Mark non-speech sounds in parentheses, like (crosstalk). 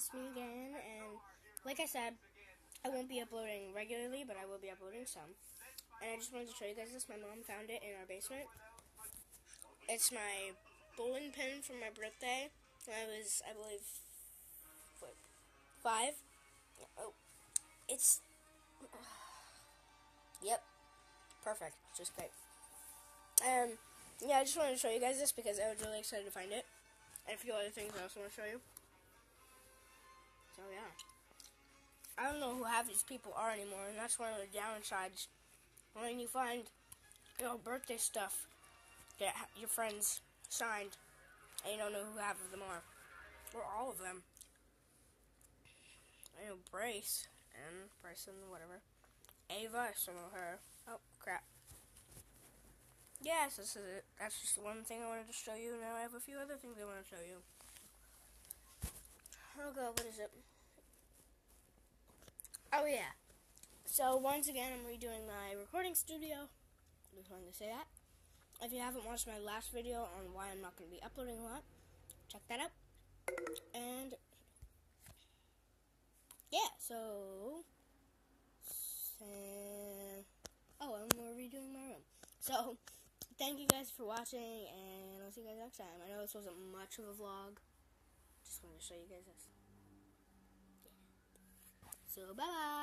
it's me again, and like I said, I won't be uploading regularly, but I will be uploading some. And I just wanted to show you guys this. My mom found it in our basement. It's my bowling pin from my birthday. I was, I believe, what, five. Oh, it's, (sighs) yep, perfect, just great. Um, yeah, I just wanted to show you guys this because I was really excited to find it. And a few other things I also want to show you. So, yeah. I don't know who half these people are anymore, and that's one of the downsides. When you find, you know, birthday stuff that your friends signed, and you don't know who half of them are. Or all of them. I know Brace, and Bryson, whatever. Ava, still know her. Oh, crap. Yes, this is it. That's just one thing I wanted to show you. Now I have a few other things I want to show you. Oh god, what is it? Oh yeah. So once again, I'm redoing my recording studio. Just wanted to say that. If you haven't watched my last video on why I'm not going to be uploading a lot, check that out. And yeah, so uh, oh, and we're redoing my room. So thank you guys for watching, and I'll see you guys next time. I know this wasn't much of a vlog. Just wanted to show you guys this. So, bye-bye.